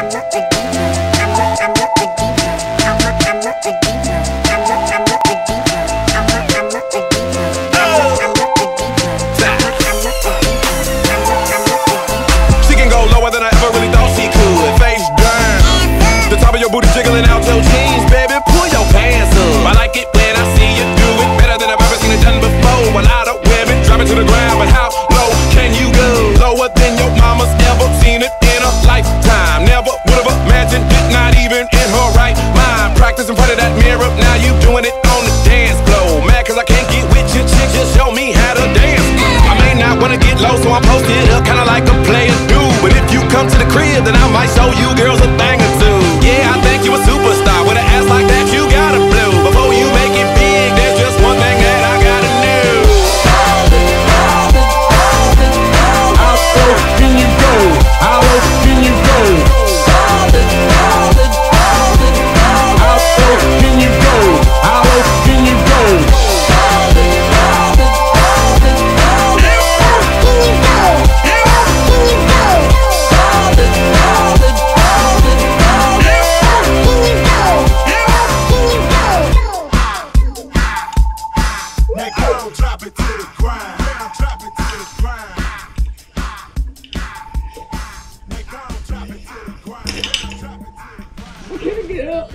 I'm not a posted up kinda like a player do. But if you come to the crib, then I might. Now go drop it to the ground. Now drop it to the ground. Now go drop it to the ground. Drop it to the ground. Get up?